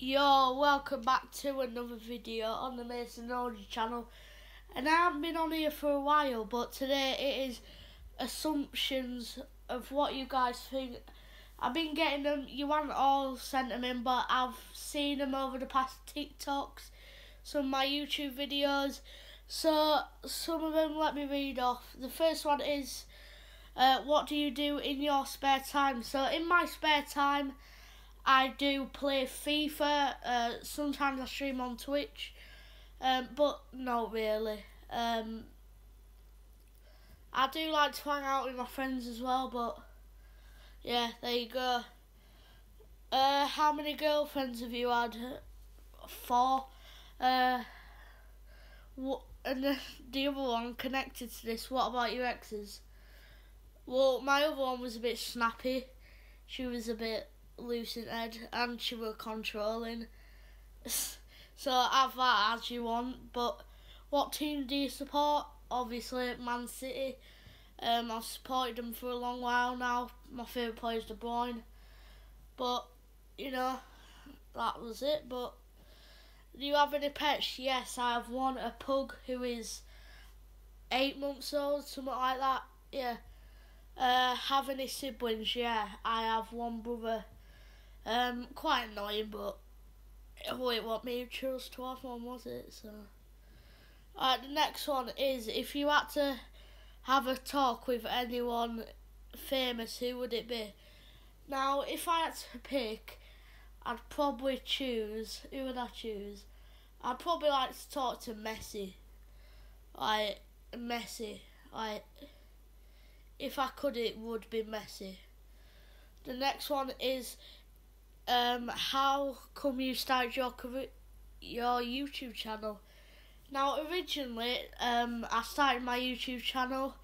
Yo, welcome back to another video on the Mason Oldridge channel. And I haven't been on here for a while, but today it is assumptions of what you guys think. I've been getting them, you haven't all sent them in, but I've seen them over the past TikToks, some of my YouTube videos. So, some of them let me read off. The first one is, uh, what do you do in your spare time? So, in my spare time, I do play FIFA. Uh, sometimes I stream on Twitch, um, but not really. Um, I do like to hang out with my friends as well, but yeah, there you go. Uh, how many girlfriends have you had? Four. Uh, what? And the, the other one connected to this. What about your exes? Well, my other one was a bit snappy. She was a bit loose in head and she were controlling. So have that as you want. But what team do you support? Obviously Man City. Um, I've supported them for a long while now. My favourite player is De Bruyne. But, you know, that was it. But do you have any pets? Yes, I have one, a pug who is eight months old, something like that. Yeah. Uh, have any siblings? Yeah, I have one brother um, quite annoying, but oh, it what me chose to have one, was it? So, uh, the next one is if you had to have a talk with anyone famous, who would it be? Now, if I had to pick, I'd probably choose. Who would I choose? I'd probably like to talk to Messi. Like Messi. Like if I could, it would be Messi. The next one is um, how come you started your your YouTube channel? Now, originally, um, I started my YouTube channel,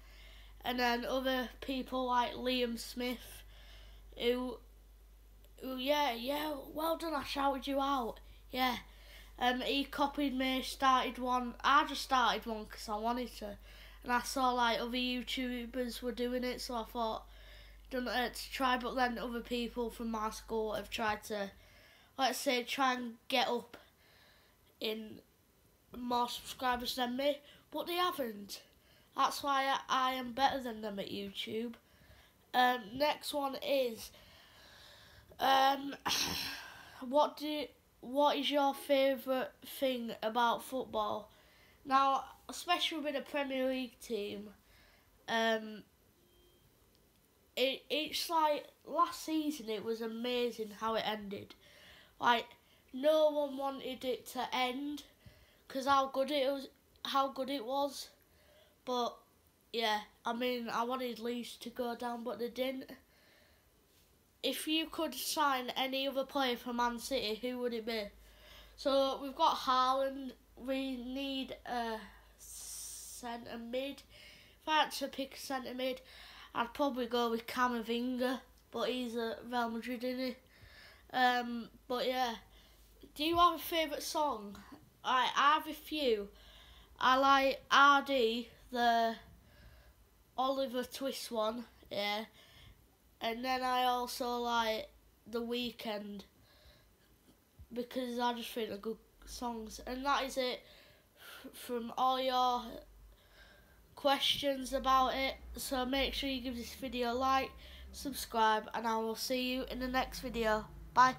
and then other people like Liam Smith, who, who, yeah, yeah, well done, I shouted you out, yeah. Um, he copied me, started one. I just started one because I wanted to, and I saw like other YouTubers were doing it, so I thought done it to try, but then other people from my school have tried to, let's say, try and get up in more subscribers than me, but they haven't. That's why I, I am better than them at YouTube. Um, next one is, um, what do what is your favourite thing about football? Now, especially with a Premier League team, um, it it's like last season it was amazing how it ended. Like no one wanted it to end because how good it was, how good it was. But yeah, I mean, I wanted Leeds to go down, but they didn't. If you could sign any other player for Man City, who would it be? So we've got Haaland. We need a centre mid. If I had to pick a centre mid, I'd probably go with Camavinga, but he's a Real Madrid, isn't he? Um, but yeah, do you have a favourite song? I, I have a few. I like ArrDee, the Oliver Twist one, yeah. And then I also like The Weeknd because I just think they're good songs. And that is it from all your questions about it. So make sure you give this video a like, subscribe, and I will see you in the next video. Bye.